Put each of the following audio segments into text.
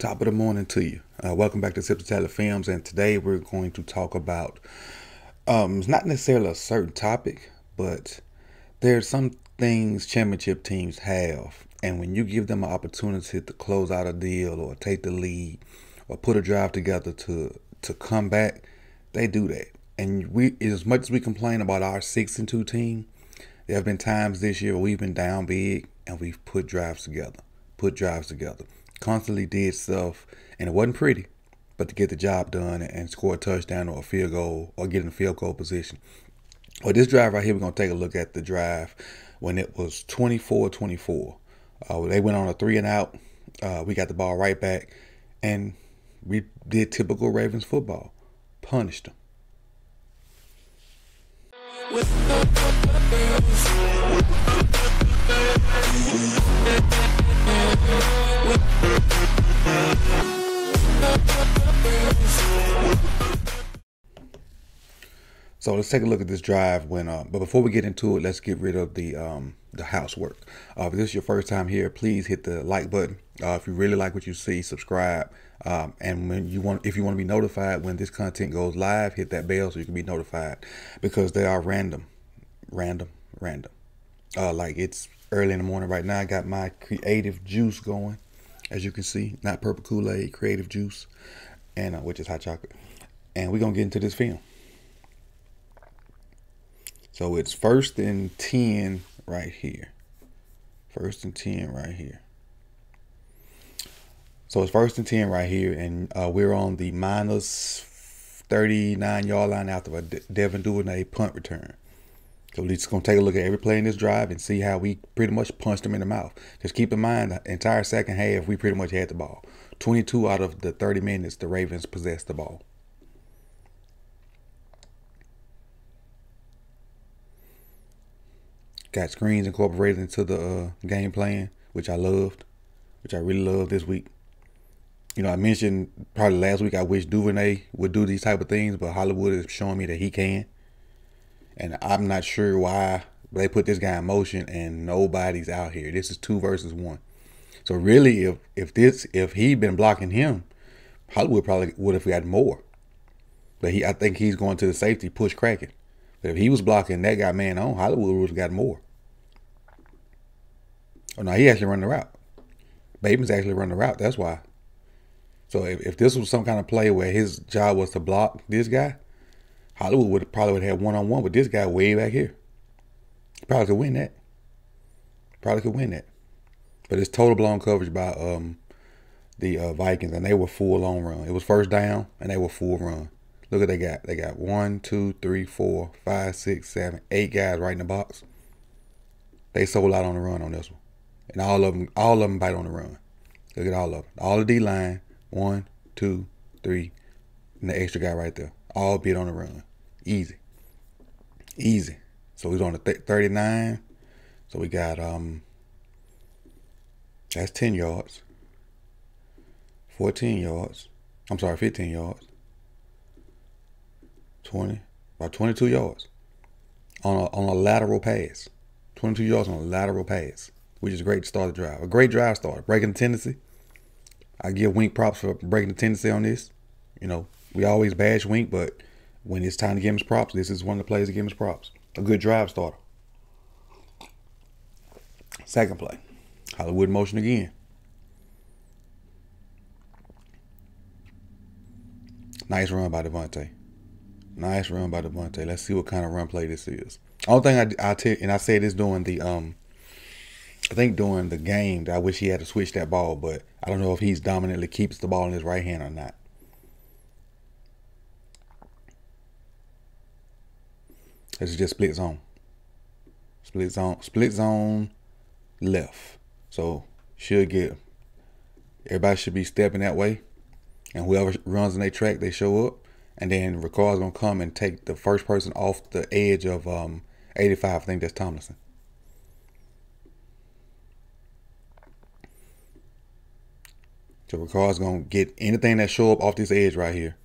Top of the morning to you. Uh, welcome back to Sip the Films, and today we're going to talk about um, it's not necessarily a certain topic, but there's some things championship teams have, and when you give them an opportunity to close out a deal or take the lead or put a drive together to to come back, they do that. And we, as much as we complain about our six and two team, there have been times this year we've been down big and we've put drives together, put drives together, constantly did stuff, and it wasn't pretty, but to get the job done and score a touchdown or a field goal or get in a field goal position. Well, this drive right here, we're going to take a look at the drive when it was 24 24. Uh, they went on a three and out. Uh, we got the ball right back, and we did typical Ravens football, punished them. So let's take a look at this drive. When, uh, but before we get into it, let's get rid of the um, the housework. Uh, if this is your first time here, please hit the like button. Uh, if you really like what you see, subscribe. Um, and when you want, if you want to be notified when this content goes live, hit that bell so you can be notified because they are random, random, random. Uh, like it's early in the morning right now. I got my creative juice going, as you can see, not purple Kool Aid, creative juice, and uh, which is hot chocolate. And we're gonna get into this film. So it's first and 10 right here. First and 10 right here. So it's first and 10 right here. And uh, we're on the minus 39 yard line after a Devin Duvernay punt return. So we're just going to take a look at every play in this drive and see how we pretty much punched them in the mouth. Just keep in mind, the entire second half, we pretty much had the ball. 22 out of the 30 minutes, the Ravens possessed the ball. Got screens incorporated into the uh, game plan, which I loved, which I really loved this week. You know, I mentioned probably last week I wish Duvernay would do these type of things, but Hollywood is showing me that he can. And I'm not sure why they put this guy in motion and nobody's out here. This is two versus one. So really, if if this if he'd been blocking him, Hollywood probably would have got more. But he, I think he's going to the safety push cracking. If he was blocking that guy man on, Hollywood would have got more. Oh no, he actually run the route. Bateman's actually run the route. That's why. So if, if this was some kind of play where his job was to block this guy, Hollywood would probably would have one on one with this guy way back here. Probably could win that. Probably could win that. But it's total blown coverage by um the uh, Vikings, and they were full on run. It was first down, and they were full run. Look at they got. They got one, two, three, four, five, six, seven, eight guys right in the box. They sold out on the run on this one, and all of them, all of them bite on the run. Look at all of them. All the D line, one, two, three, and the extra guy right there. All bit on the run. Easy, easy. So he's on the th- 39. So we got um. That's 10 yards. 14 yards. I'm sorry, 15 yards. 20, about 22 yards on a, on a lateral pass. 22 yards on a lateral pass, which is great to start the drive. A great drive start, Breaking the tendency. I give Wink props for breaking the tendency on this. You know, we always bash Wink, but when it's time to give him his props, this is one of the plays to give him his props. A good drive starter. Second play. Hollywood motion again. Nice run by Devonta. Nice run by Devonta. Let's see what kind of run play this is. Only thing I, I tell, and I said this during the um, I think during the game, I wish he had to switch that ball, but I don't know if he's dominantly keeps the ball in his right hand or not. This is just split zone. Split zone, split zone, left. So should get. Everybody should be stepping that way, and whoever runs in their track, they show up and then Ricard's gonna come and take the first person off the edge of um, 85. I think that's Tomlinson. So Ricard's gonna get anything that show up off this edge right here.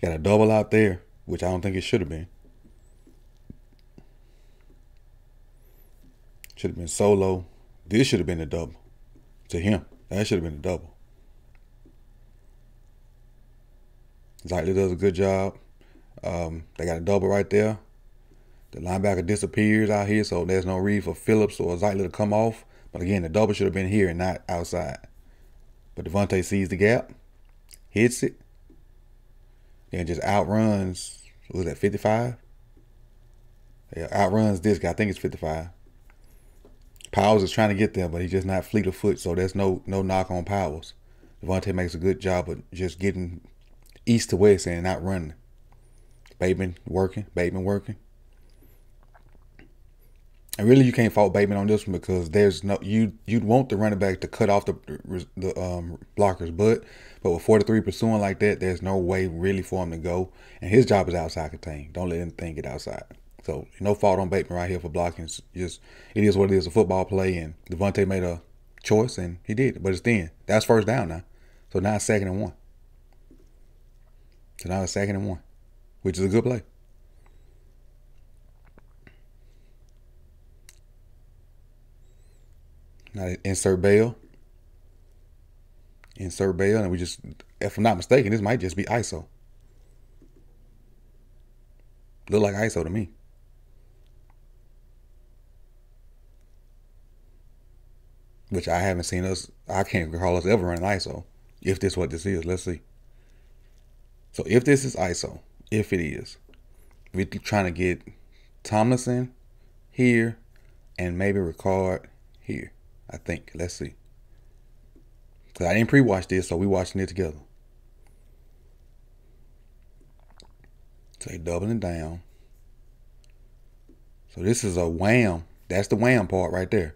Got a double out there, which I don't think it should have been. Should have been solo. This should have been a double to him. That should have been a double. Zeitler does a good job. Um, they got a double right there. The linebacker disappears out here, so there's no reason for Phillips or Zeitler to come off. But again, the double should have been here and not outside. But Devonta sees the gap, hits it, and just outruns, was that 55? Yeah, outruns this guy. I think it's 55. Powers is trying to get there, but he's just not fleet of foot, so there's no no knock on Powers. Devontae makes a good job of just getting east to west and not running. Bateman working, Bateman working. And really, you can't fault Bateman on this one because there's no you you'd want the running back to cut off the the um, blockers, but but with 43 pursuing like that, there's no way really for him to go. And his job is outside contain. Don't let anything get outside. So no fault on Bateman right here for blocking. It's just it is what it is, a football play, and Devonta made a choice and he did. But it's then that's first down now. So now second and one. So now it's second and one, which is a good play. Now insert Bell. Insert Bell, and we just, if I'm not mistaken, this might just be ISO. Look like ISO to me. Which I haven't seen us, I can't recall us ever running ISO. If this what this is, let's see. So if this is ISO, if it is, we're trying to get Tomlinson here and maybe Ricard here. I think. Let's see. Cause I didn't pre-watch this, so we watching it together. So they doubling down. So this is a wham. That's the wham part right there.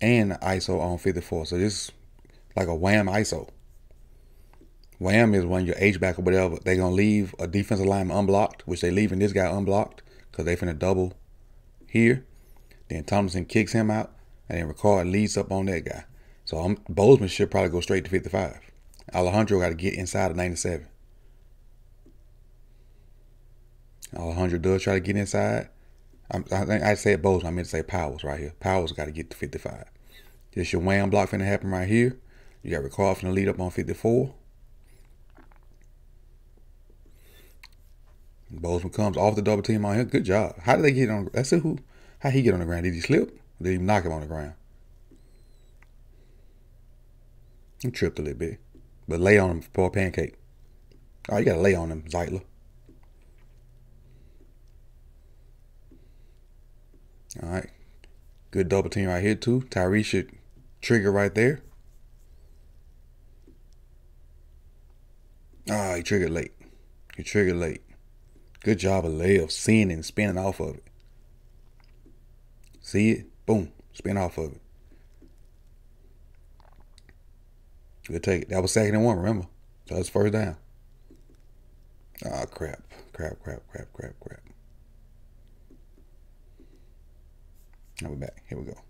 And ISO on 54. So this is like a wham ISO. Wham is when your H back or whatever, they're gonna leave a defensive lineman unblocked, which they leaving this guy unblocked because they finna double here. Then Thompson kicks him out, and then Ricard leads up on that guy. So I'm, Bozeman should probably go straight to 55. Alejandro got to get inside of 97. Alejandro does try to get inside. I, I think I said Bozeman. I meant to say Powers right here. Powers got to get to 55. This your wham block finna happen right here. You got Ricard finna lead up on 54. Bozeman comes off the double team on him. Good job. How did they get on? See who. How he get on the ground? Did he slip? Did he knock him on the ground? He tripped a little bit. But lay on him for a pancake. Oh, you gotta lay on him, Zeitler. All right. Good double team right here, too. Tyree should trigger right there. Ah, he triggered late. He triggered late. Good job of layup, seeing and spinning off of it. See it? Boom. Spin off of it. Good take it. That was second and one, remember? That was first down. Ah, oh, crap. Crap, crap, crap, crap, crap. Now we're back. Here we go.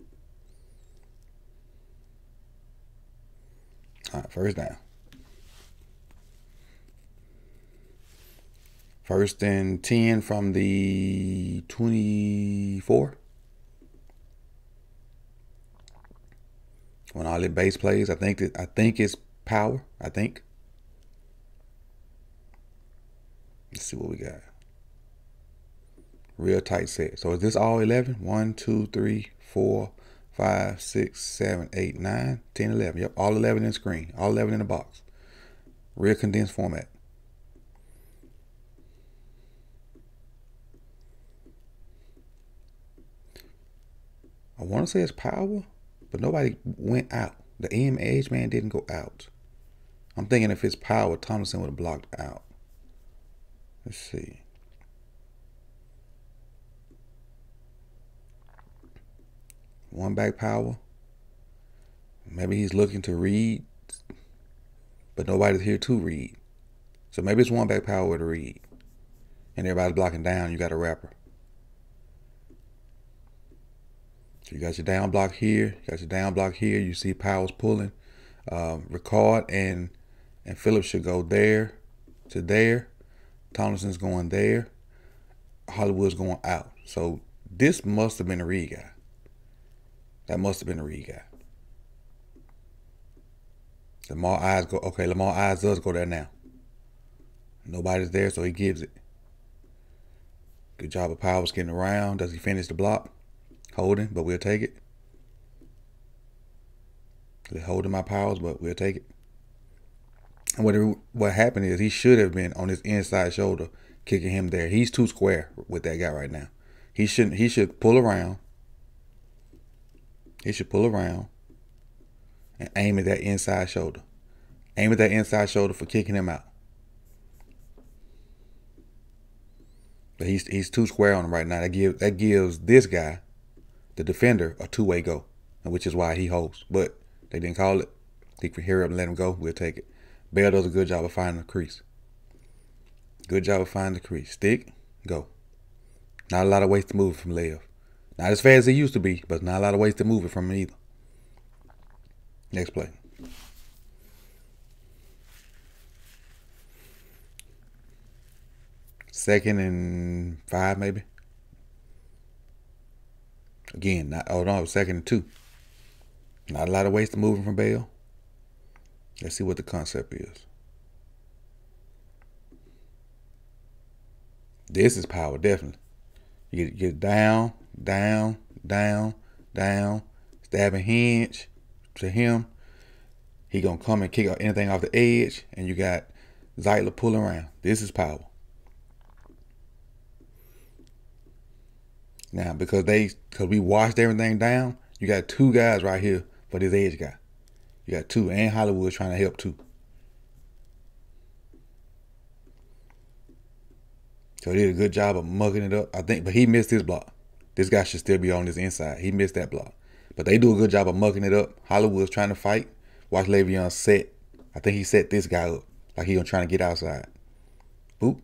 All right, first down. First and 10 from the 24. When all the base plays, I think that I think it's power. I think. Let's see what we got. Real tight set. So is this all 11? 1, 2, 3, 4, 5, 6, 7, 8, 9, 10, 11. Yep, all 11 in the screen. All 11 in the box. Real condensed format. I want to say it's power, but nobody went out. The Edge man didn't go out. I'm thinking if it's power, Thompson would have blocked out. Let's see. One back power. Maybe he's looking to read, but nobody's here to read. So maybe it's one back power to read. And everybody's blocking down, you got a wrapper. So you got your down block here, you got your down block here. You see Powell's pulling. Um, Ricard and and Phillips should go there to there. Tomlinson's going there. Hollywood's going out. So this must have been a read guy. That must have been a read guy. Lamar eyes go okay. Lamar eyes does go there now. Nobody's there, so he gives it. Good job of Powers getting around. Does he finish the block? Holding, but we'll take it. They're holding my powers, but we'll take it. And what what happened is he should have been on his inside shoulder, kicking him there. He's too square with that guy right now. He shouldn't. He should pull around. He should pull around and aim at that inside shoulder. Aim at that inside shoulder for kicking him out. But he's he's too square on him right now. That gives that gives this guy, the defender, a two way go, which is why he holds. But they didn't call it. He can hurry up and let him go. We'll take it. Bell does a good job of finding the crease. Good job of finding the crease. Stick, go. Not a lot of ways to move it from Lev. Not as fast as it used to be, but not a lot of ways to move it from him either. Next play. Second and five, maybe. Again, not oh no, second and two. Not a lot of ways to move him from Bell. Let's see what the concept is. This is power, definitely. You get, get down, down, down, down, stabbing hinge to him. He gonna come and kick anything off the edge, and you got Zeitler pulling around. This is power. Now, because they, because we washed everything down, you got two guys right here for this edge guy. You got two, and Hollywood trying to help too. So he did a good job of mugging it up. I think, but he missed his block. This guy should still be on his inside. He missed that block. But they do a good job of mucking it up. Hollywood's trying to fight. Watch Le'Veon set. I think he set this guy up. Like he was trying to get outside. Boop.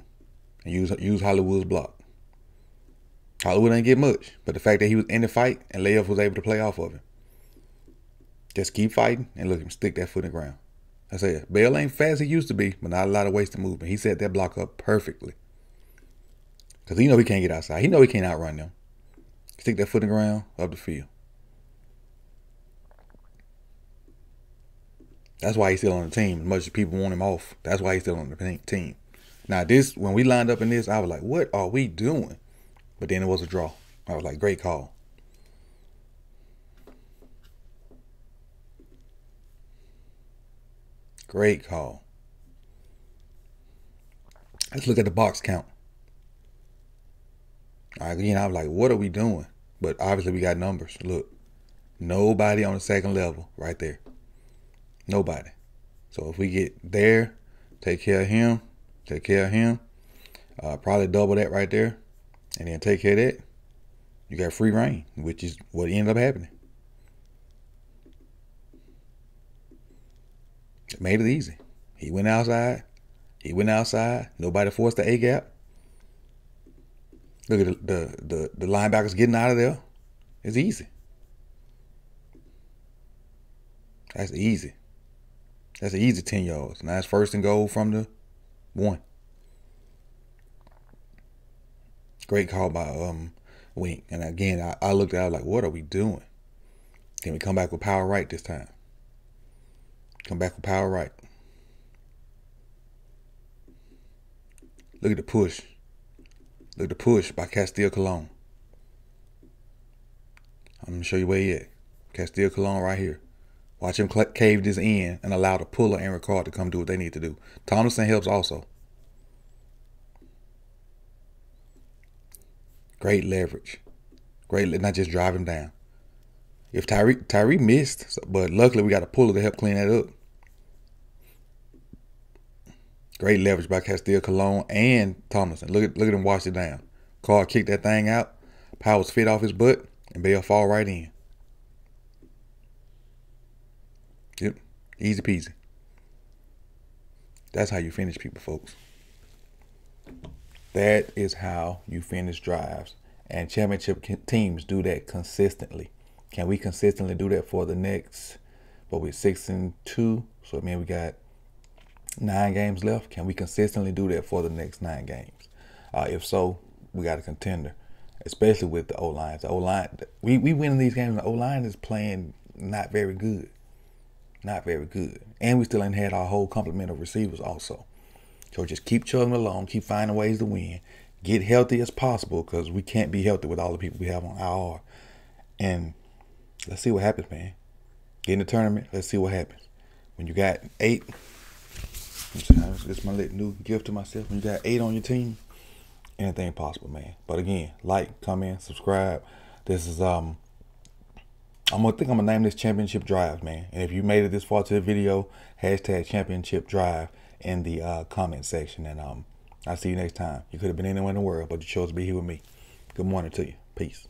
And use use Hollywood's block. Hollywood didn't get much. But the fact that he was in the fight and Lev was able to play off of him. Just keep fighting and look him stick that foot in the ground. I said, Bell ain't fast as he used to be, but not a lot of wasted movement. He set that block up perfectly. Because he know he can't get outside. He know he can't outrun them. Stick that foot in the ground, up the field. That's why he's still on the team. As much as people want him off, that's why he's still on the team. Now, this when we lined up in this, I was like, "What are we doing?" But then it was a draw. I was like, "Great call." Great call. Let's look at the box count. Again, I was like, what are we doing? But obviously, we got numbers. Look, nobody on the second level right there. Nobody. So if we get there, take care of him, take care of him, uh, probably double that right there, and then take care of that. You got free reign, which is what ended up happening. It made it easy. He went outside. He went outside. Nobody forced the A gap. Look at the, the, the, the linebackers getting out of there. It's easy. That's easy. That's an easy 10 yards. Now it's first and goal from the one. Great call by um Wink. And again, I, I looked at I was like, what are we doing? Can we come back with power right this time? Come back with power right. Look at the push. Look at the push by Castile Cologne. I'm gonna show you where he at. Castile Cologne right here. Watch him cave this in and allow the puller and Ricard to come do what they need to do. Thomason helps also. Great leverage. Great, not just drive him down. If Tyree Tyree missed, but luckily we got a puller to help clean that up. Great leverage by Castile Cologne and Thomason. Look at look at him wash it down. Carr kicked that thing out. Powers fit off his butt and Bell fall right in. Yep. Easy peasy. That's how you finish people, folks. That is how you finish drives. And championship teams do that consistently. Can we consistently do that for the next, but we're six and two? So I mean we got nine games left. Can we consistently do that for the next nine games? Uh, if so, we got a contender, especially with the O line. The O line, we we winning these games. The O line is playing not very good, not very good, and we still ain't had our whole complement of receivers also. So just keep chugging along, keep finding ways to win, get healthy as possible because we can't be healthy with all the people we have on IR. And let's see what happens, man. Get in the tournament. Let's see what happens. When you got eight, it's my little new gift to myself. When you got eight on your team, anything possible, man. But again, like, comment, subscribe. This is um I'm gonna think I'm gonna name this championship drive, man. And if you made it this far to the video, hashtag championship drive in the uh, comment section. And um, I'll see you next time. You could have been anywhere in the world, but you chose to be here with me. Good morning to you. Peace.